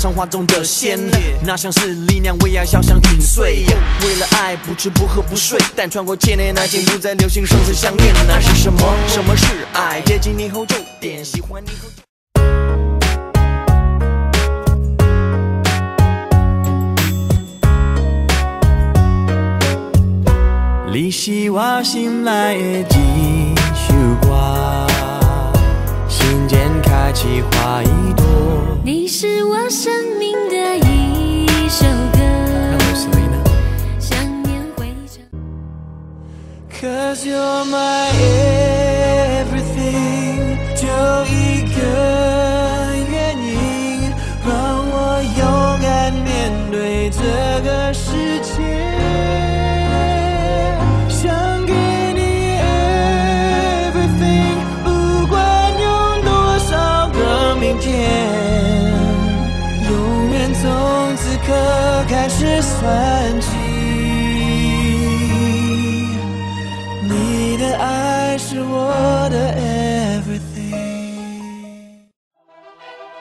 上画中的线，那像是力量，为爱小想陨碎。为了爱不吃不喝不睡，但穿过千年，爱情不再流行生死相恋。那是什么？什么是爱？接近你后就点，喜欢你后。你是我心内的一首歌，心间开启花一朵。你是我生命的一首歌，想念汇成。Cause you're my 刻开始算起。你的爱是我的 everything。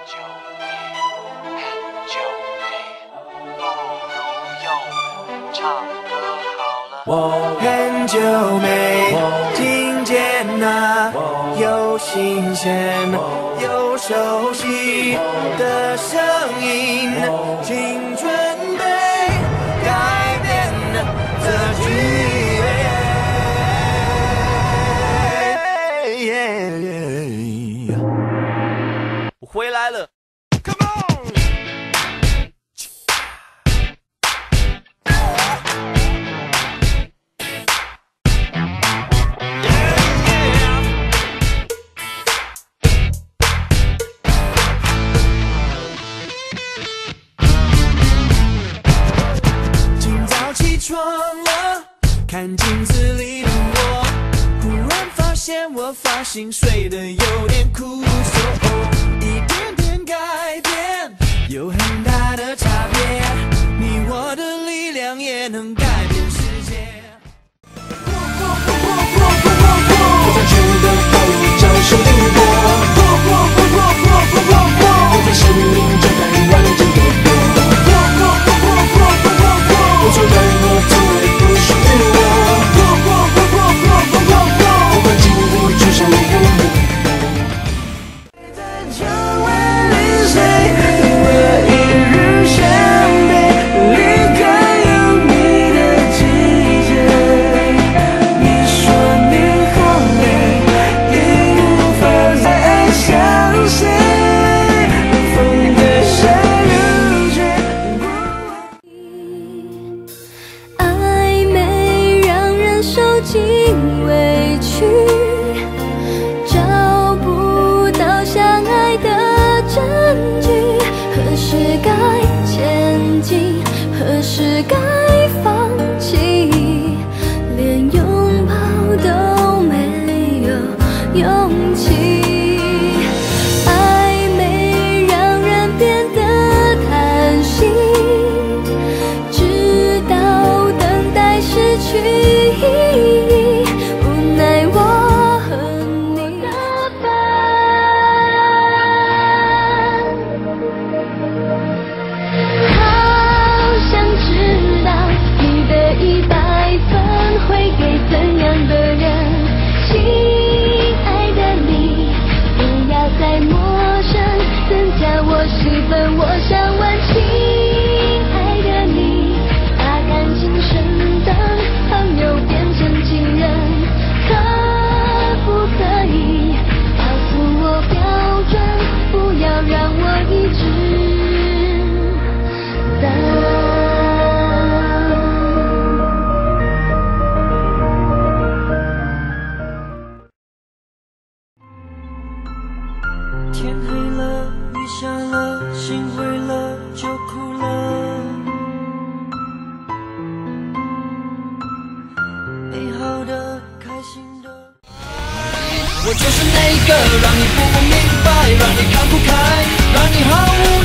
久没，久没，不如用唱歌好了。我很久没听见那又新鲜又熟悉的声音，装了，看镜子里的我，忽然发现我发型睡得有点枯瘦，一点点改变，有很大的差别。你我的力量也能就是那个让你不明白，让你看不开，让你毫无。